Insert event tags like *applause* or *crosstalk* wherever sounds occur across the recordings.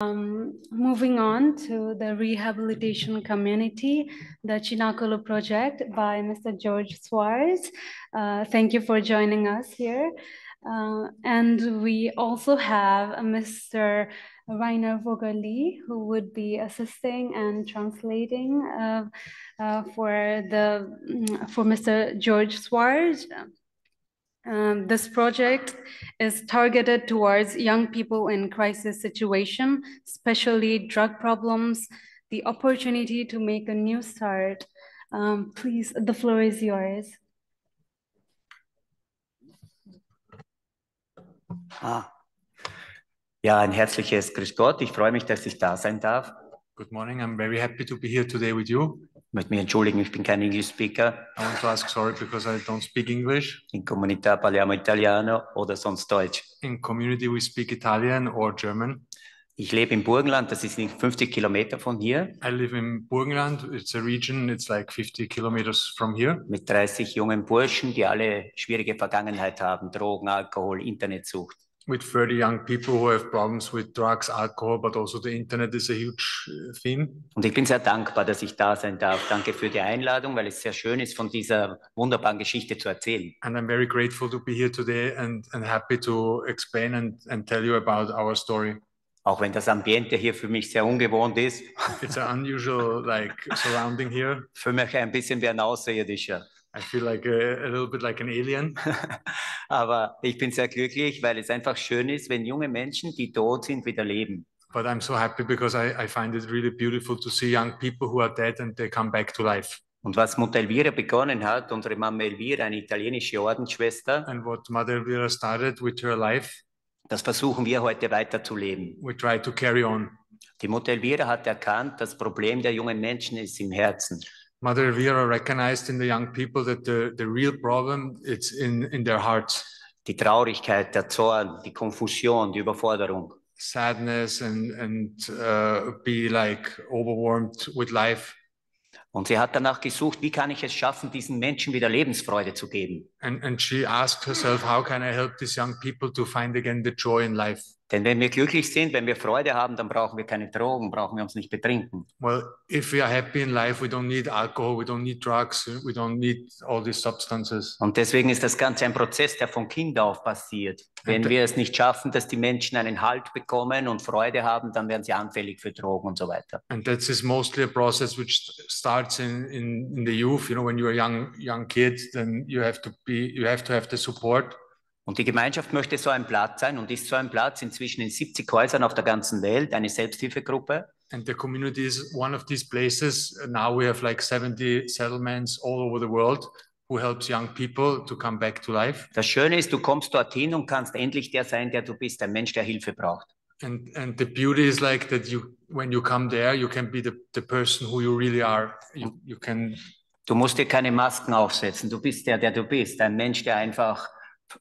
Um, moving on to the rehabilitation community, the Cenacolo project by Mr. George Schwarz. Uh, thank you for joining us here. Uh, and we also have Mr. Rainer Vogerli, who would be assisting and translating uh, uh, for the for Mr. George Schwarz. Um, this project is targeted towards young people in crisis situation, especially drug problems, the opportunity to make a new start. Um, please, the floor is yours. Ah. Ja, ein herzliches Grüß Gott. Ich freue mich, dass ich da sein darf. Good morning. I'm very happy to be here today with you. Ich möchte mich entschuldigen, ich bin kein English Speaker. I want to ask sorry because I don't speak English. In comunità parliamo italiano oder sonst Deutsch. In community we speak Italian or German. Ich lebe im Burgenland, das ist nicht 50 Kilometer von hier, I live in Burgenland. It's a region, it's like 50 kilometers from here. mit 30 jungen Burschen, die alle schwierige Vergangenheit haben, Drogen, Alkohol, Internetsucht. With 30 young people who have problems with drugs, alcohol, but also the internet is a huge uh, theme. Und ich bin sehr dankbar, dass ich da sein darf. Danke für die Einladung, weil es sehr schön ist, von dieser wunderbaren Geschichte zu erzählen. And I'm very grateful to be here today and, and happy to explain and, and tell you about our story. Auch wenn das Ambiente hier für mich sehr ungewohnt ist, It's an unusual like surrounding here. *laughs* für mich ein bisschen wie ein Außerirdischer. I feel like a, a little bit like an alien. *laughs* Aber ich bin sehr glücklich, weil es einfach schön ist, wenn junge Menschen, die tot sind, wieder leben. But I'm so happy because I, I find it really beautiful to see young people who are dead and they come back to life. Und was Mutter Elvira begonnen hat, unsere Mama Elvira, eine italienische Ordensschwester, And what Mother Elvira started with her life, das versuchen wir heute weiterzuleben. we try to carry on. Die Mutter Elvira hat erkannt, das Problem der jungen Menschen ist im Herzen. Mother Elvira recognized in the young people that the, the real problem it's in, in their hearts. Die Traurigkeit, der Zorn, die Konfusion, die Überforderung. Sadness and, and uh, be like overwhelmed with life. Und sie hat danach gesucht, wie kann ich es schaffen, diesen Menschen wieder Lebensfreude zu geben. And, and she asked herself, how can I help these young people to find again the joy in life? Denn wenn wir glücklich sind, wenn wir Freude haben, dann brauchen wir keine Drogen, brauchen wir uns nicht betrinken. Well, if we are happy in life, we don't need alcohol, we don't need drugs, we don't need all these substances. Und deswegen ist das Ganze ein Prozess, der von Kind auf passiert. Wenn wir es nicht schaffen, dass die Menschen einen Halt bekommen und Freude haben, dann werden sie anfällig für Drogen und so weiter. And that is mostly a process which starts in, in, in the youth. You know, when you're a young young kid, then you have to be you have to have the support. Und die Gemeinschaft möchte so ein Platz sein und ist so ein Platz inzwischen in 70 Häusern auf der ganzen Welt, eine Selbsthilfegruppe. And the community is one of these places. Now we have like 70 settlements all over the world who helps young people to come back to life. Das Schöne ist, du kommst dorthin und kannst endlich der sein, der du bist, ein Mensch, der Hilfe braucht. And and the beauty is like that you when you come there, you can be the, the person who you really are. You, you can Du musst dir keine Masken aufsetzen, du bist der, der du bist, ein Mensch, der einfach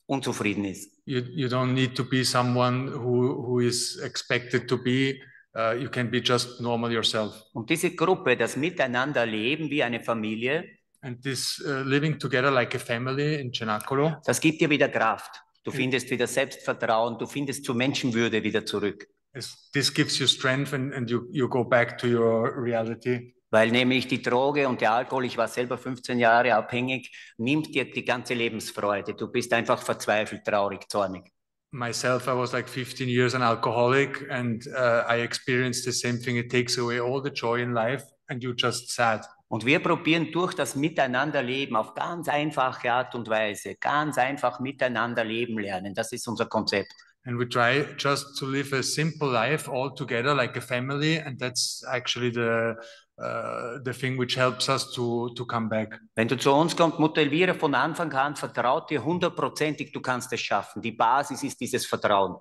unzufrieden ist. you, you don't need to be someone who, who is expected to be. Uh, you can be just normal yourself. Und diese Gruppe, das Miteinanderleben wie eine Familie, And this uh, living together like a family in Cenacolo, das gibt dir wieder Kraft. Du findest wieder Selbstvertrauen, du findest zur Menschenwürde wieder zurück. is, this gives you strength and, and you, you go back to your reality. Weil nämlich die Droge und der Alkohol, ich war selber 15 Jahre abhängig, nimmt dir die ganze Lebensfreude. Du bist einfach verzweifelt, traurig, zornig. Myself, I was like 15 years an alcoholic and uh, I experienced the same thing. It takes away all the joy in life and you're just sad. Und wir probieren durch das Miteinanderleben auf ganz einfache Art und Weise, ganz einfach miteinander leben lernen. Das ist unser Konzept. And we try just to live a simple life all together like a family. And that's actually the, uh, the thing which helps us to, to come back. Wenn du zu uns kommst, Mutter Elvira von Anfang an vertraut dir hundertprozentig, du kannst es schaffen. Die Basis ist dieses Vertrauen.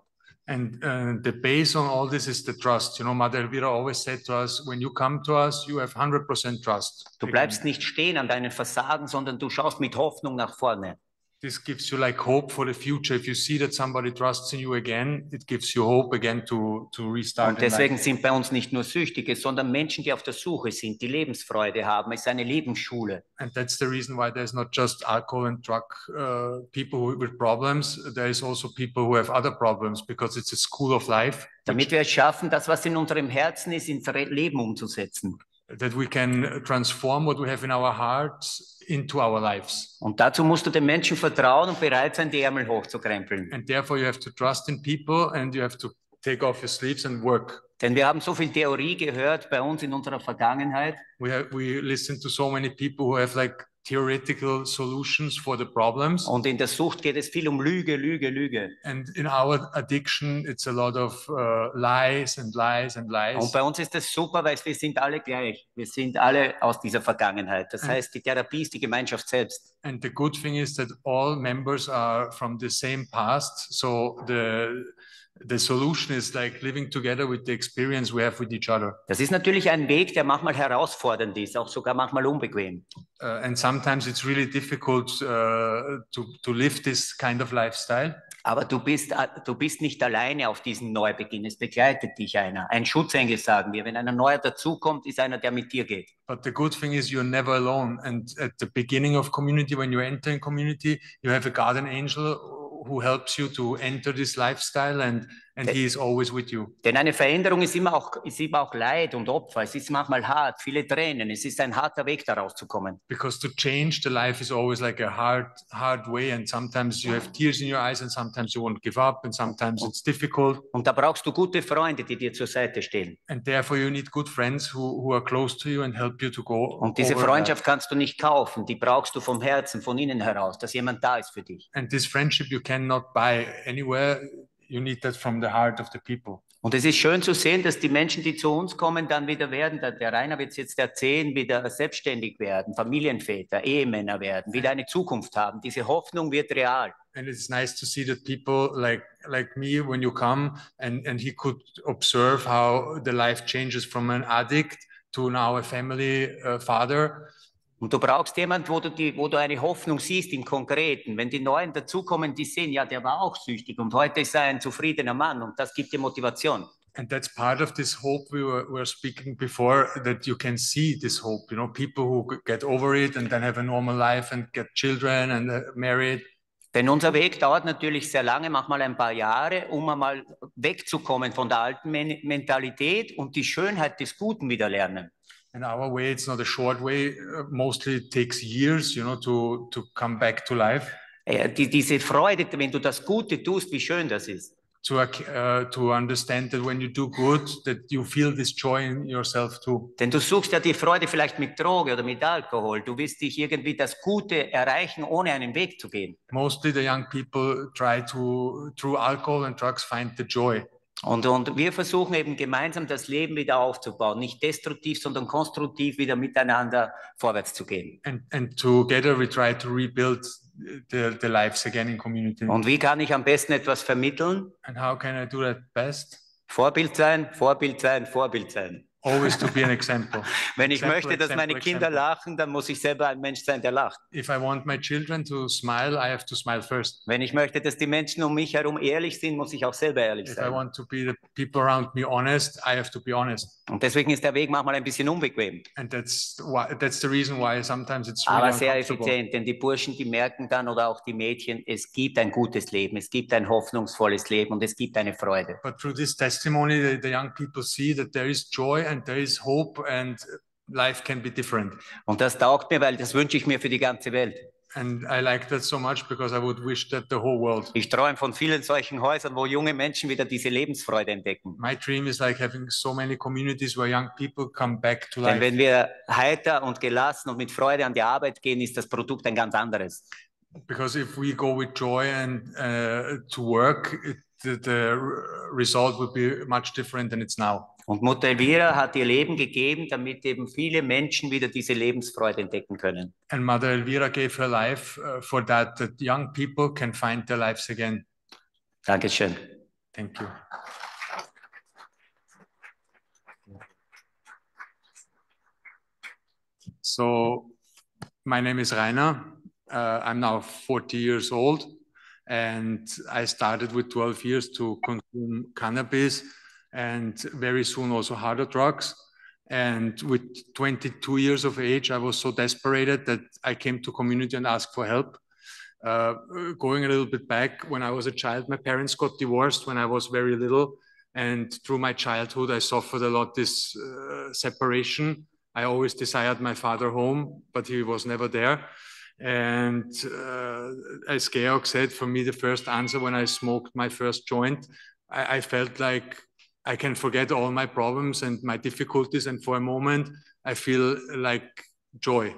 And uh, the base on all this is the trust. You know, Mother Elvira always said to us, when you come to us, you have 100% trust. Du bleibst nicht stehen an deinen Versagen, sondern du schaust mit Hoffnung nach vorne. This gives you like hope for the future. If you see that somebody trusts in you again, it gives you hope again to, to restart. Und deswegen sind bei uns nicht nur Süchtige, sondern Menschen, die auf der Suche sind, die Lebensfreude haben. Es ist eine Lebensschule. And that's the reason why there's not just alcohol and drug uh, people who, with problems. There is also people who have other problems because it's a school of life Damit wir es schaffen, das, was in unserem Herzen ist, ins Leben umzusetzen. That we can transform what we have in our hearts into our lives. Und dazu musst du den Menschen vertrauen und bereit sein, die Ärmel hochzukrempeln. And therefore, you have to trust in people and you have to take off your sleeves and work. Denn wir haben so viel Theorie gehört bei uns in unserer Vergangenheit. We have, we listen to so many people who have like theoretical solutions for the problems. Und in der Sucht geht es viel um Lüge, Lüge, Lüge. And in our addiction, it's a lot of uh, lies and lies and Und lies. bei uns ist das super, weil wir sind alle gleich. Wir sind alle aus dieser Vergangenheit. Das Mhm. heißt, die Therapie ist die Gemeinschaft selbst. And the good thing is that all members are from the same past. So the the solution is like living together with the experience we have with each other. Das ist natürlich ein Weg, der manchmal herausfordernd ist, auch sogar manchmal unbequem. Uh, and sometimes it's really difficult uh, to, to live this kind of lifestyle. Aber du bist, äh, du bist nicht alleine auf diesem Neubeginn. Es begleitet dich einer. Ein Schutzengel, sagen wir. Wenn einer neuer dazukommt, ist einer, der mit dir geht. But the good thing is you're never alone. And at the beginning of community, when you enter in community, you have a guardian angel who helps you to enter this lifestyle and, and he is always with you. Denn eine Veränderung ist immer, auch, ist immer auch Leid und Opfer. Es ist manchmal hart, viele Tränen. Es ist ein harter Weg, da rauszukommen. Because to change the life is always like a hard, hard way. And sometimes you have tears in your eyes and sometimes you want to give up and sometimes it's difficult. Und da brauchst du gute Freunde, die dir zur Seite stehen. And therefore you need good friends who, who are close to you and help you to go. Und diese over that. Freundschaft kannst du nicht kaufen. Die brauchst du vom Herzen, von innen heraus, dass jemand da ist für dich. And this friendship you cannot buy anywhere. You need that from the heart of the people. Und es ist schön zu sehen, dass die Menschen, die zu uns kommen, dann wieder werden, der, Rainer wird es jetzt erzählen, wieder selbstständig werden, Familienväter, Ehemänner werden, wieder eine Zukunft haben. Diese Hoffnung wird real. And it's nice to see that people like like me, when you come and, and he could observe how the life changes from an addict to now a family uh, father. Und du brauchst jemanden, wo du, die, wo du eine Hoffnung siehst im Konkreten. Wenn die Neuen dazukommen, die sehen, ja, der war auch süchtig und heute ist er ein zufriedener Mann und das gibt dir Motivation. And that's part of this hope we were, were speaking before that you can see this hope, you know, people who get over it and then have a normal life and get children and uh, married. Denn unser Weg dauert natürlich sehr lange, manchmal ein paar Jahre, um einmal wegzukommen von der alten Men Mentalität und die Schönheit des Guten wieder lernen. And our way, it's not a short way. Uh, mostly it takes years, you know, to, to come back to life. Äh, die, diese Freude, wenn du das Gute tust, wie schön das ist. to uh, to understand that when you do good that you feel this joy in yourself too Denn du suchst ja die Freude vielleicht mit Droge oder mit Alkohol. Du willst dich irgendwie das Gute erreichen, ohne einen Weg zu gehen. mostly the young people try to through alcohol and drugs find the joy Und, und wir versuchen eben gemeinsam das Leben wieder aufzubauen. Nicht destruktiv, sondern konstruktiv wieder miteinander vorwärts zu gehen. and and together we try to rebuild the, the lives again in community Und wie kann ich am besten etwas vermitteln? and how can i do that best Vorbild sein, Vorbild sein, Vorbild sein. Always to be an example *laughs* Wenn ich Example, möchte, dass meine example, Kinder example. lachen, dann muss ich selber ein Mensch sein, der lacht. if i want my children to smile i have to smile first Wenn ich möchte, dass die Menschen um mich herum ehrlich sind, muss ich auch selber ehrlich if i sein. want to be the people around me honest i have to be honest Und deswegen ist der Weg manchmal ein bisschen unbequem, and that's why that's the reason why sometimes it's really aber sehr effizient. Denn die Burschen, die merken dann oder auch die Mädchen, es gibt ein gutes Leben, es gibt ein hoffnungsvolles Leben und es gibt eine Freude. But through this testimony, the, the young people see that there is joy and there is hope and life can be different. Und das taugt mir, weil das wünsche ich mir für die ganze Welt. And I like that so much because I would wish that the whole world. Ich träume von vielen solchen Häusern, wo junge Menschen wieder diese Lebensfreude entdecken. My dream is like having so many communities where young people come back to Denn life. wenn wir heiter und gelassen und mit Freude an die Arbeit gehen, ist das Produkt ein ganz anderes. Because if we go with joy and uh, to work, it, the, the result would be much different than it's now. Und Mutter Elvira hat ihr Leben gegeben, damit eben viele Menschen wieder diese Lebensfreude entdecken können. And Mother Elvira gave her life uh, for that, that young people can find their lives again. Dankeschön. Thank you. So, my name is Rainer. uh, I'm now 40 years old, and I started with 12 years to consume cannabis, and very soon also harder drugs. And with 22 years of age, I was so desperate that I came to community and asked for help. Uh, going a little bit back, when I was a child, my parents got divorced when I was very little. And through my childhood, I suffered a lot this uh, separation. I always desired my father home, but he was never there. And uh, as Georg said, for me, the first answer when I smoked my first joint, I, I felt like I can forget all my problems and my difficulties. And for a moment, I feel like joy.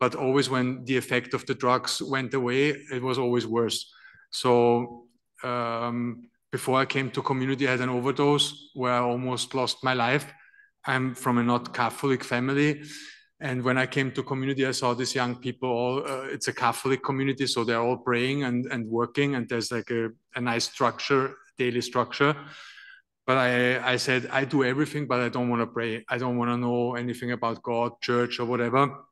But always when the effect of the drugs went away, it was always worse. So um, before I came to community, I had an overdose where I almost lost my life. I'm from a not Catholic family. And when I came to community, I saw these young people all, uh, it's a Catholic community, so they're all praying and, and working, and there's like a, a nice structure, daily structure. But I, I said, I do everything, but I don't want to pray. I don't want to know anything about God, church, or whatever.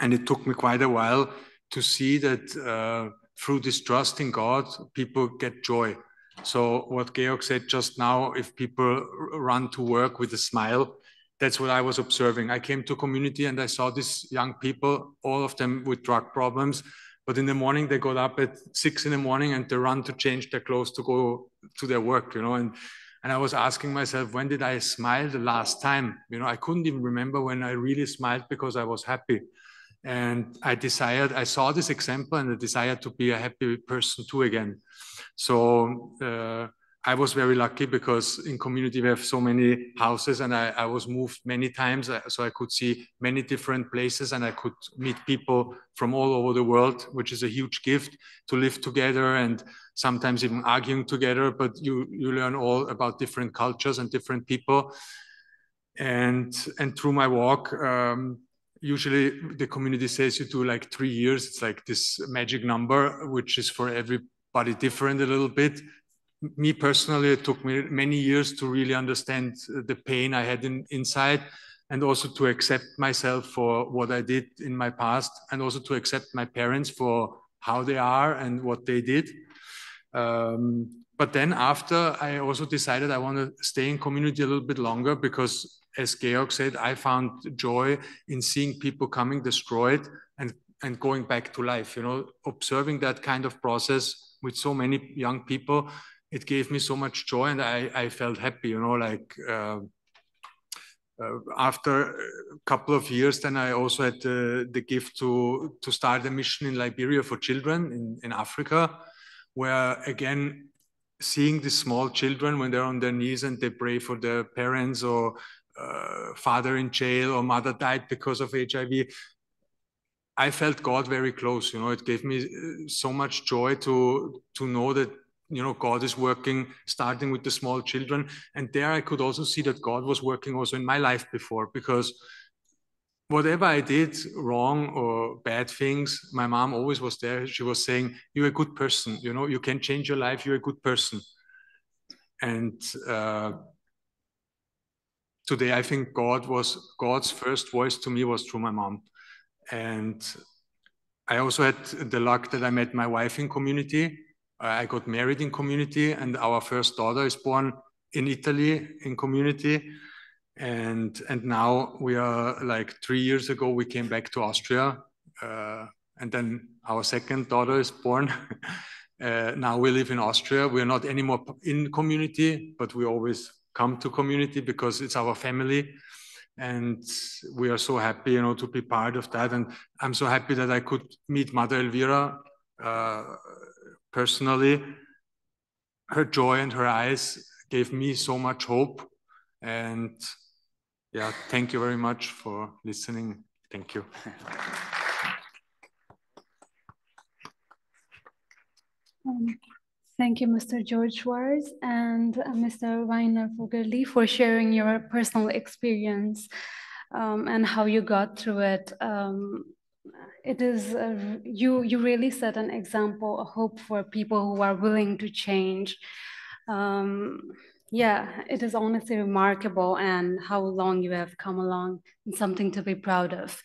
And it took me quite a while to see that uh, through this trust in God, people get joy. So, what Georg said just now, if people run to work with a smile, that's what I was observing. I came to community and I saw these young people, all of them with drug problems. But in the morning, they got up at six in the morning and they run to change their clothes to go to their work, you know. And and I was asking myself, when did I smile the last time? You know, I couldn't even remember when I really smiled because I was happy. And I desired, I saw this example and I desired to be a happy person too again. So uh, I was very lucky because in community we have so many houses and I, I, was moved many times. Uh, so I could see many different places and I could meet people from all over the world, which is a huge gift to live together and sometimes even arguing together, but you, you learn all about different cultures and different people. And, and through my walk, um, usually the community says you do like three years. It's like this magic number, which is for everybody different a little bit. Me personally, it took me many years to really understand the pain I had in, inside and also to accept myself for what I did in my past and also to accept my parents for how they are and what they did. Um, but then after, I also decided I want to stay in community a little bit longer because, as Georg said, I found joy in seeing people coming destroyed and and going back to life. You know, observing that kind of process with so many young people, it gave me so much joy, and I I felt happy. You know, like. Uh, uh, after a couple of years, then I also had uh, the gift to to start a mission in Liberia for children in, in Africa, where again, seeing the small children when they're on their knees and they pray for their parents or uh, father in jail or mother died because of HIV, I felt God very close. You know, it gave me uh, so much joy to to know that you know God is working, starting with the small children, and there I could also see that God was working also in my life before because whatever I did wrong or bad things, my mom always was there. She was saying, "You're a good person. You know, you can change your life. You're a good person." And uh, today, I think God was God's first voice to me was through my mom, and I also had the luck that I met my wife in community. I got married in community, and our first daughter is born in Italy in community and and now we are like three years ago we came back to Austria, uh, and then our second daughter is born. *laughs* uh, now we live in Austria. We are not anymore in community, but we always come to community because it's our family, and we are so happy, you know, to be part of that. And I'm so happy that I could meet Mother Elvira uh, personally. Her joy and her eyes gave me so much hope and yeah, thank you very much for listening. Thank you. Um, thank you, Mr. George Schwarz and uh, Mr. Weiner Vogerli for sharing your personal experience um, and how you got through it. Um, it is uh, you. You really set an example, a hope for people who are willing to change. Um, yeah, it is honestly remarkable and how long you have come along and something to be proud of.